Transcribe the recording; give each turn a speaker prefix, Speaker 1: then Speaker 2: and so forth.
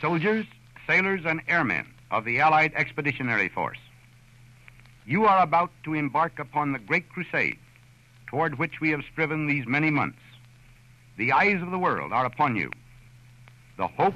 Speaker 1: soldiers, sailors, and airmen of the Allied Expeditionary Force. You are about to embark upon the great crusade toward which we have striven these many months. The eyes of the world are upon you. The hope